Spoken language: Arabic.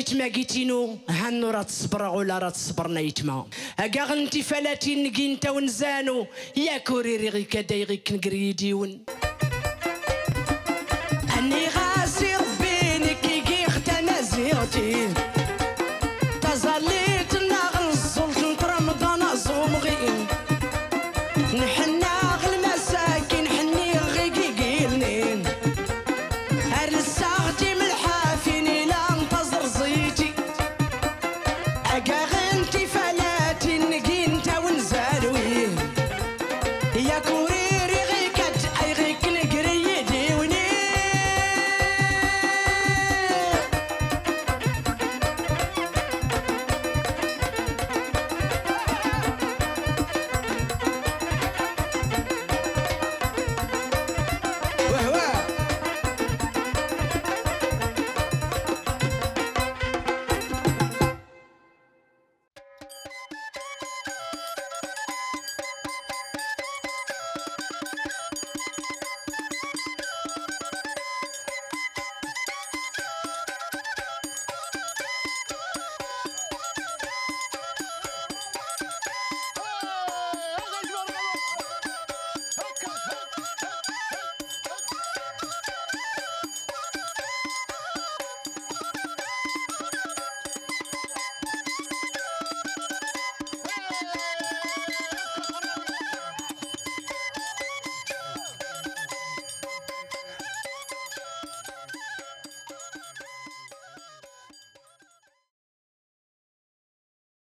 يتما قيتينو هانو راه تصبر ولا راه تصبرنا يتما هكا غنتي فلاتي نقي انت ونزانو يا كوريري غي كدا غي كنقري أني غاسي ربي نكي كي قيخت أنا